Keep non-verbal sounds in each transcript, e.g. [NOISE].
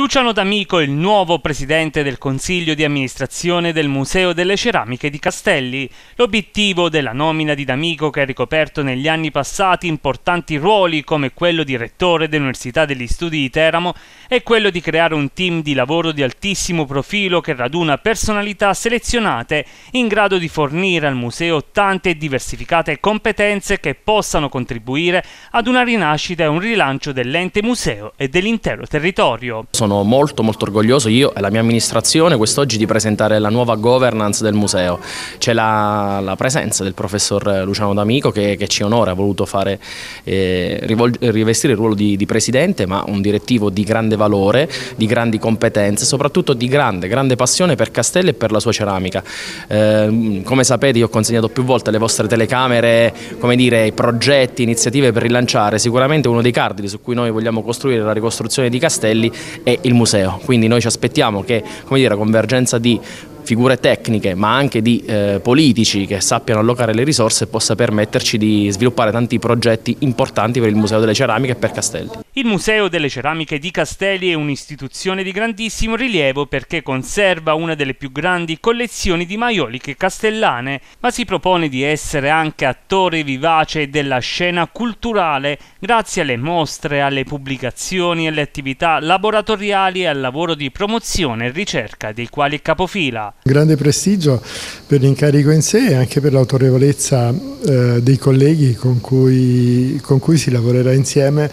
Luciano D'Amico è il nuovo presidente del consiglio di amministrazione del Museo delle Ceramiche di Castelli. L'obiettivo della nomina di D'Amico, che ha ricoperto negli anni passati importanti ruoli come quello di rettore dell'Università degli Studi di Teramo, è quello di creare un team di lavoro di altissimo profilo che raduna personalità selezionate in grado di fornire al museo tante e diversificate competenze che possano contribuire ad una rinascita e un rilancio dell'ente museo e dell'intero territorio. Sono sono molto molto orgoglioso io e la mia amministrazione quest'oggi di presentare la nuova governance del museo. C'è la, la, presenza del professor Luciano D'Amico che, che ci onora, ha voluto fare, eh, rivestire il ruolo di, di, presidente ma un direttivo di grande valore, di grandi competenze, soprattutto di grande, grande passione per Castelli e per la sua ceramica. Eh, come sapete io ho consegnato più volte le vostre telecamere, dire, progetti, iniziative per rilanciare, sicuramente uno dei cardini su cui noi vogliamo costruire la ricostruzione di Castelli è il museo, quindi noi ci aspettiamo che dire, la convergenza di figure tecniche ma anche di eh, politici che sappiano allocare le risorse possa permetterci di sviluppare tanti progetti importanti per il Museo delle Ceramiche e per Castelli. Il Museo delle Ceramiche di Castelli è un'istituzione di grandissimo rilievo perché conserva una delle più grandi collezioni di maioliche castellane, ma si propone di essere anche attore vivace della scena culturale grazie alle mostre, alle pubblicazioni, alle attività laboratoriali e al lavoro di promozione e ricerca dei quali è capofila. Grande prestigio per l'incarico in sé e anche per l'autorevolezza eh, dei colleghi con cui, con cui si lavorerà insieme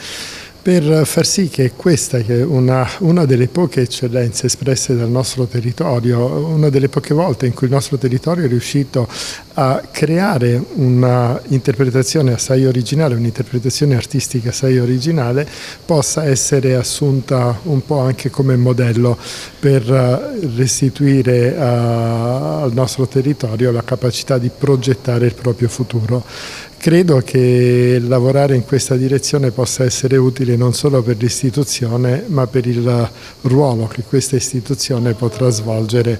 per far sì che questa, che è una, una, delle poche eccellenze espresse dal nostro territorio, una delle poche volte in cui il nostro territorio è riuscito a creare un'interpretazione assai originale, un'interpretazione artistica assai originale, possa essere assunta un po' anche come modello per restituire a, al nostro territorio la capacità di progettare il proprio futuro. Credo che lavorare in questa direzione possa essere utile non solo per l'istituzione ma per il ruolo che questa istituzione potrà svolgere,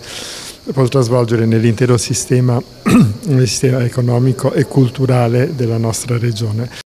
potrà svolgere nell'intero sistema, [CLEARS THROAT] sistema economico e culturale della nostra regione.